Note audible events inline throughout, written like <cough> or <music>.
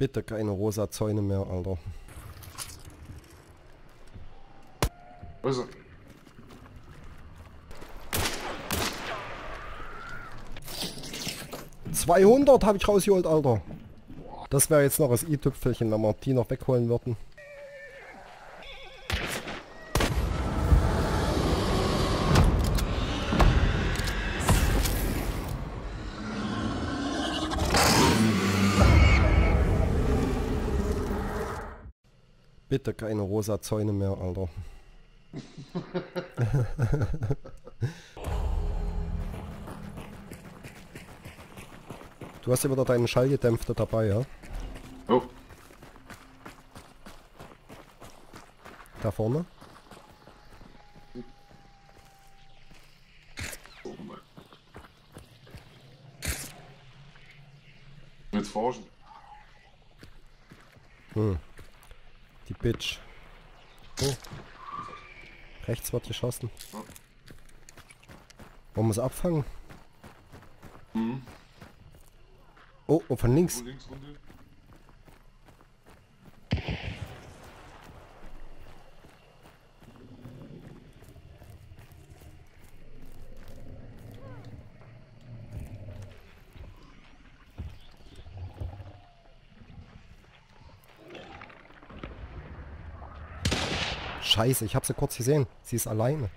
Bitte keine rosa Zäune mehr, Alter. Wo ist er? ...200 habe ich rausgeholt, Alter. Das wäre jetzt noch das i-Tüpfelchen, wenn wir die noch wegholen würden. Bitte keine rosa Zäune mehr, Alter. Du hast ja wieder deinen Schallgedämpfter dabei, ja? Oh, Da vorne? oh. Jetzt forschen. Hm. Die Bitch. Oh. Rechts wird geschossen. Wollen wir es abfangen? Mhm. Oh, und von links. Wo links Scheiße, ich habe sie kurz gesehen. Sie ist alleine.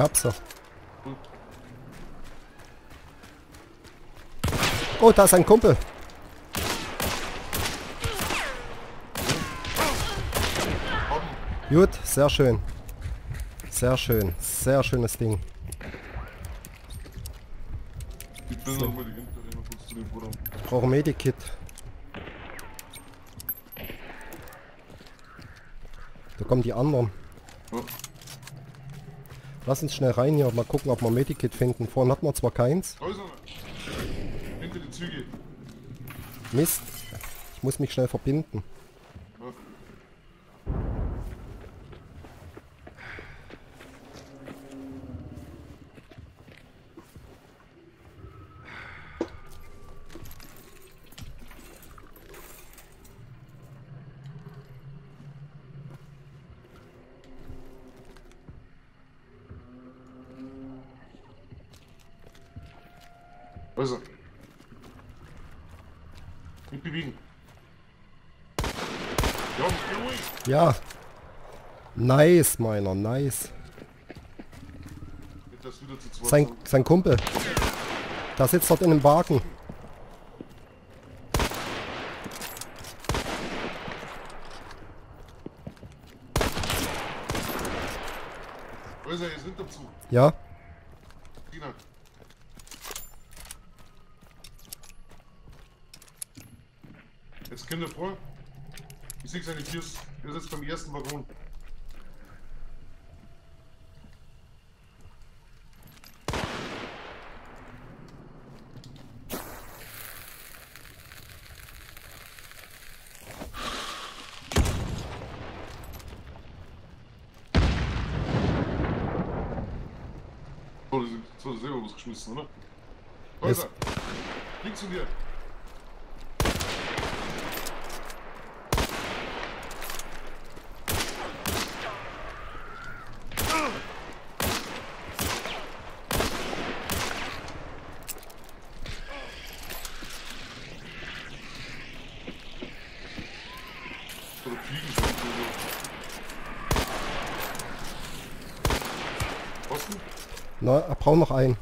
Ich hab sie. Oh, da ist ein Kumpel. Gut, sehr schön. Sehr schön. Sehr schönes Ding. Ich bin noch mal die hintere noch kurz zu dem Bruder. Ich brauche ein Medikit. Da kommen die anderen. Ja. Lass uns schnell rein hier, mal gucken, ob wir ein Medikit finden. Vorhin hatten wir zwar keins. Er. Hinter die Züge. Mist. Ich muss mich schnell verbinden. Wo ist er? Nicht bewegen. Ja. Nice, meiner, nice. Sein, sein Kumpel. Da sitzt dort in dem Wagen. Wo ist er? Zu. Ja. Jetzt Kinder vor. Ich sehe seine Tiers. Er sitzt beim ersten Waggon. So, selber was geschmissen, oder? Wo ist Yes. er? Links von dir. Oder fliegen schon so. Osten? Na, braucht noch einen.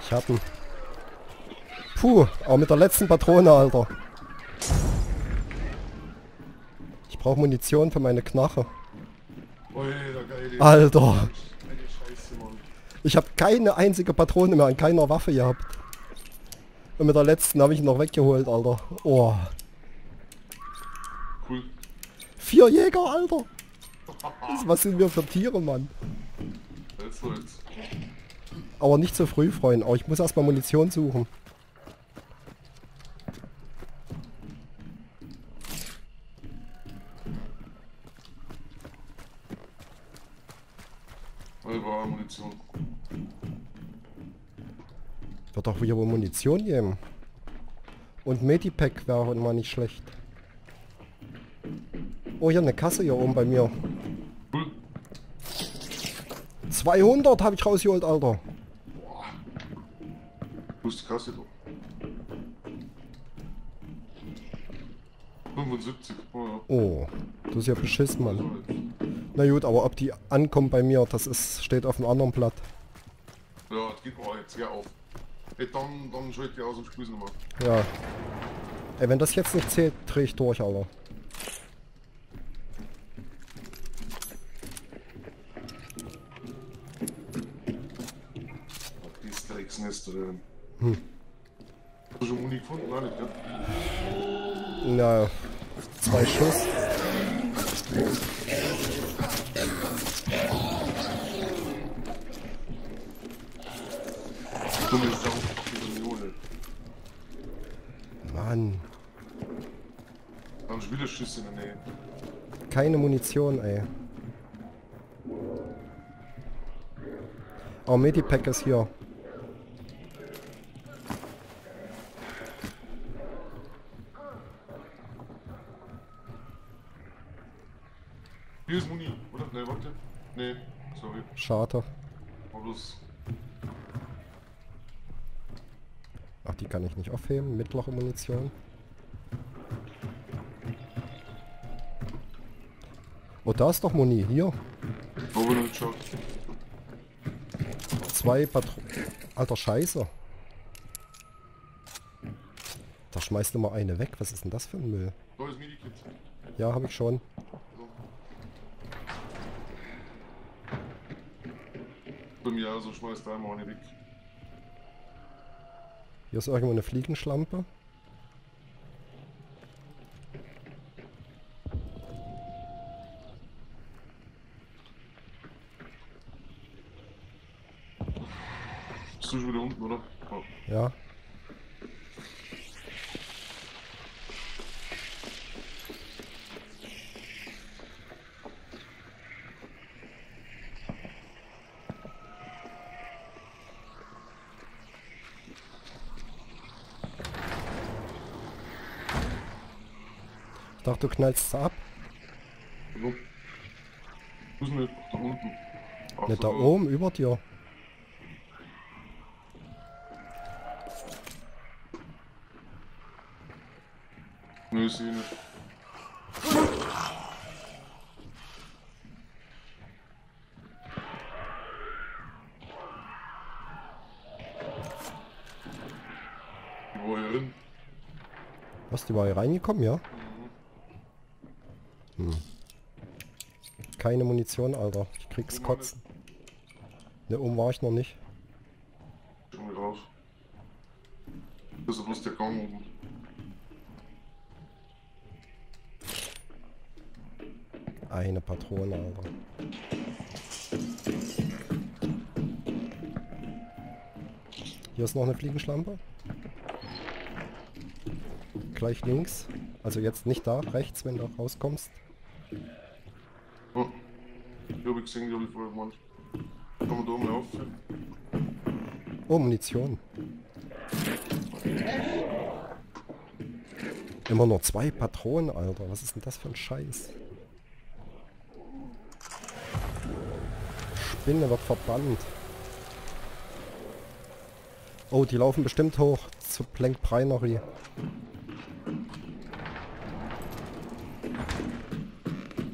Ich hab ihn. Puh, auch mit der letzten Patrone, Alter. Ich brauche Munition für meine Knarre. Ey. Alter. Ich habe keine einzige Patrone mehr an keiner Waffe gehabt. Und mit der letzten habe ich ihn noch weggeholt, Alter. Oh. Vier Jäger, Alter. Was sind wir für Tiere, Mann? Aber nicht zu früh, Freund. Aber ich muss erstmal Munition suchen. Halbe Munition. Wird doch wieder wohl Munition geben. Und Medipack wäre mal nicht schlecht. Oh, hier eine Kasse hier oben bei mir. Cool. 200 habe ich rausgeholt, Alter. Wo ist die Kasse doch? 75. Oh ja. Oh, das ist ja beschissen, Mann. Na gut, aber ob die ankommt bei mir, das ist steht auf einem anderen Blatt. Ja, das geht mir jetzt ja auf. Ey, dann, dann schalte ich aus und spüre nochmal. Ja. Ey, wenn das jetzt nicht zählt, drehe ich durch, Alter. Die Drecksnester. Hm. Hm. Hast du schon Muni gefunden? Nein, nicht, gell? Na, zwei Schuss. Dumme Sau. Diese Millione. Mann, haben schon wieder Schüsse in der Nähe. keine Munition, ey. Oh, Medipack ist hier. Hier ist Muni, oder? Ne, warte. Ne, sorry. Schade. War bloß. Ach, die kann ich nicht aufheben. Mittlere Munition. Oh, da ist doch Muni. Hier. Zwei Patro... Alter, Scheiße. Da schmeißt du mal eine weg. Was ist denn das für ein Müll? Ja, habe ich schon. Bei mir also schmeißt da einmal eine weg. Hier ist irgendwo eine Fliegenschlampe. Bist du schon wieder unten, oder? Ja. Ja. Dachte, du knallst ab. Hallo? Wo ist denn nicht? Da unten. Ach Nicht da so, oben, über dir. Nö, sie nicht. Was, die war hier reingekommen, ja? Keine Munition, Alter. Ich krieg's kotzen. Ne, oben war ich noch nicht. Schon wieder raus. Das ist bloß der Gang oben. Eine Patrone, Alter. Hier ist noch eine Fliegenschlampe. Gleich links. Also jetzt nicht da, rechts, wenn du rauskommst. Ja. Die hab ich gesehen, die hab ich vorher gemeint. Kann man da mal auf? Oh, Munition. Immer nur zwei Patronen, Alter. Was ist denn das für ein Scheiß? Spinne wird verbannt. Oh, die laufen bestimmt hoch zur Plank Breinery.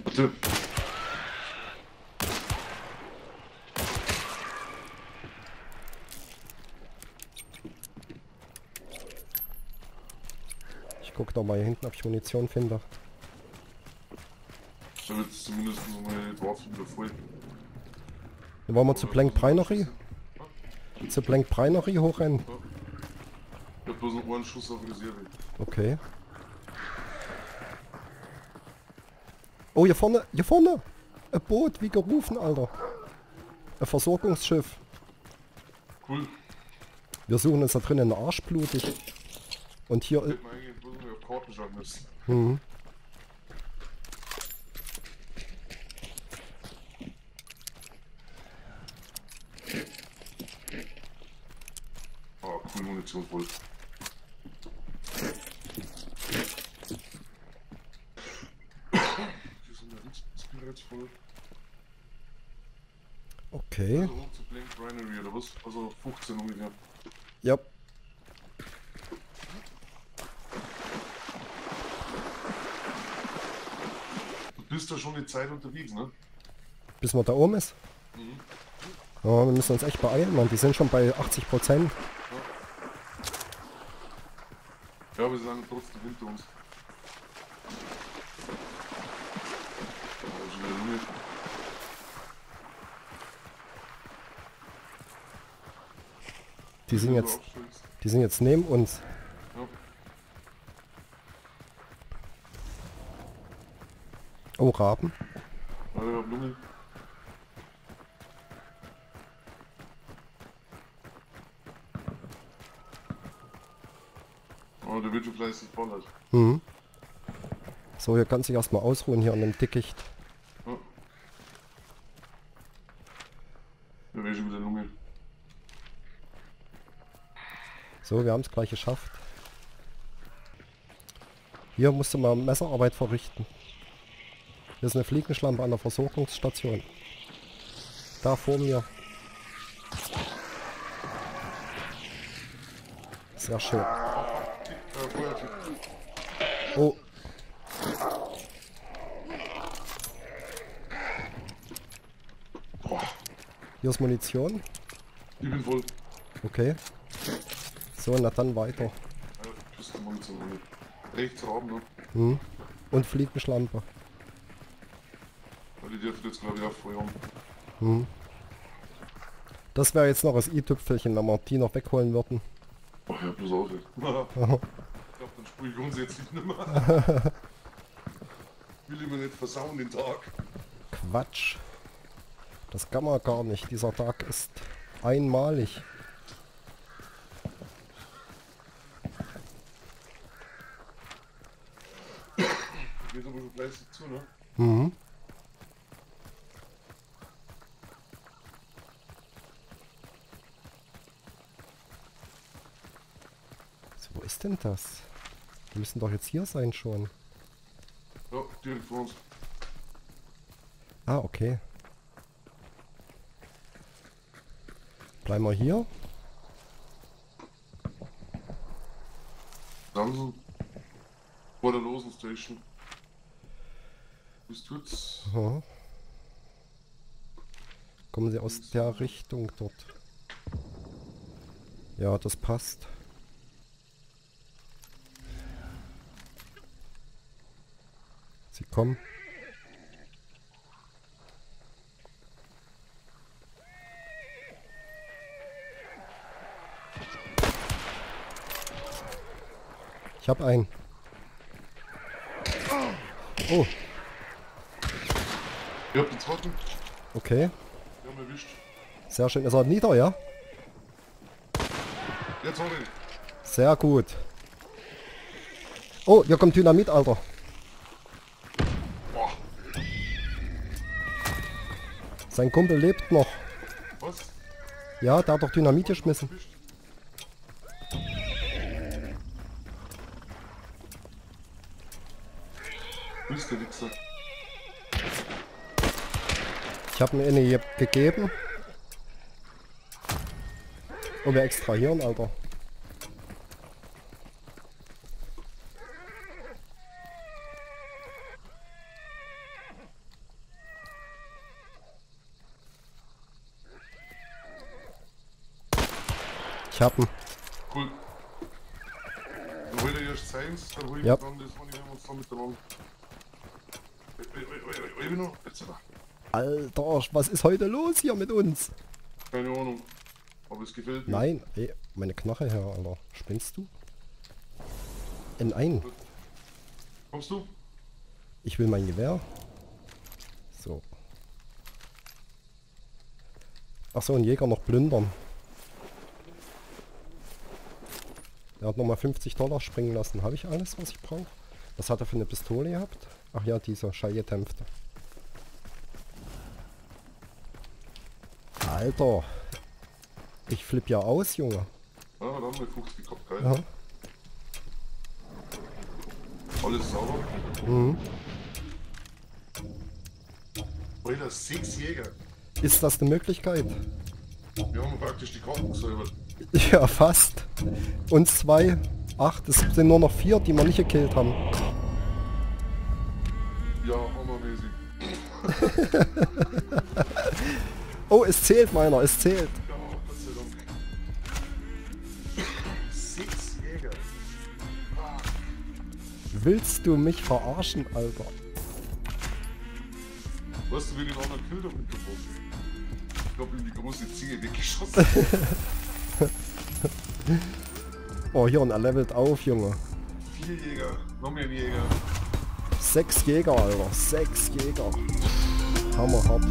Warte. Guck doch mal hier hinten, ob ich Munition finde. Da wird zumindest noch meine Waffen voll. Dann wollen wir zu Plank Breinery? zur Blank Breinerie hochrennen. Ich hab bloß noch einen Schuss auf Reserve. Okay. Oh, hier vorne, hier vorne! Ein Boot, wie gerufen, Alter. Ein Versorgungsschiff. Cool. Wir suchen uns da drinnen den Arsch blutig. Und hier... Schauen müssen. Mhm. Ah, cool, Munition voll. Hier sind ja Spirits voll. Okay. Also hoch zu Blank Brinery oder was? Also 15 ungefähr. Ja. Du bist da schon die Zeit unterwegs, ne? Bis man da oben ist. Mhm. Ja, wir müssen uns echt beeilen, Mann. Die sind schon bei 80 Prozent. Ja, aber sie sind trotzdem hinter uns. Lunge. Die sind jetzt, die sind jetzt neben uns. Oh, Raben. Oh, der wird schon fleißig ballert. Mhm. So, hier kann sich erstmal ausruhen hier an dem Dickicht. Ja. Da wäre schon wieder Lunge. So, wir haben es gleich geschafft. Hier musste man Messerarbeit verrichten. Hier ist eine Fliegenschlampe an der Versorgungsstation. Da vor mir. Sehr schön. Oh. Hier ist Munition. ich bin voll. Okay. So, na dann weiter. Ja, Pistenmunition. Lunge. Rechts Raben, ne? Hm. Und Fliegenschlampe. Dürfen jetzt glaube ich auch Feuer haben. Hm. Das wäre jetzt noch das i-Tüpfelchen, wenn wir die noch wegholen würden. Ach ja, bloß auf. <laughs> Ich glaube, dann spule ich grundsätzlich nicht mehr. <laughs> Will ich mir nicht versauen den Tag. Quatsch. Das kann man gar nicht. Dieser Tag ist einmalig. Geht aber schon fleißig zu, ne? Mhm. Ist denn das? Die müssen doch jetzt hier sein schon. Ja, direkt vor uns. Ah, okay. Bleiben wir hier. Samsung. Vor der Losen Station. Bist du jetzt? Aha. Kommen sie aus der Richtung dort. Ja, das passt. Kommen. Ich hab einen. Oh, Ihr habt den zweiten. okay. Wir haben erwischt. Sehr schön. Ist er nieder, ja? Jetzt habe ich. Sehr gut. Oh, hier kommt Dynamit, Alter. Sein Kumpel lebt noch. Was? Ja, der hat doch Dynamit geschmissen. Ich habe mir eine ge gegeben. Und wir extrahieren, Alter. Ich hab ihn. Cool. Hol ich erst seins, dann hol ich Ja. dann das, wann ich uns. Jetzt aber. Alter, was ist heute los hier mit uns? Keine Ahnung. Aber es gefällt mir. Nein, ey, meine Knarre her, Alter. Spinnst du? N1. Kommst du? Ich will mein Gewehr. So. Ach so, ein Jäger noch plündern. Er hat nochmal 50 Dollar springen lassen. Habe ich alles, was ich brauche? Was hat er für eine Pistole gehabt? Ach ja, dieser schallgetempfte. Alter. Ich flipp ja aus, Junge. Ja, da haben wir 50 gehabt, geil. Ja. Alles sauber. Mhm. Alter, sechs Jäger. Ist das eine Möglichkeit? Wir haben praktisch die Karten gesäubert. Ja, fast. Und zwei. Acht. Es sind nur noch vier, die wir nicht gekillt haben. Ja, hammermäßig. <laughs> Oh, es zählt meiner, es zählt. Ja, Gott sei Dank. Sechs Jäger. Willst du mich verarschen, Alter? Weißt du, wie den anderen Kill damit getroffen? Ich hab ihm die große Ziege weggeschossen. <laughs> Oh, hier, und er levelt auf, Junge. Vier Jäger. Noch mehr Jäger. Sechs Jäger, Alter. Sechs Jäger. Hammerhart.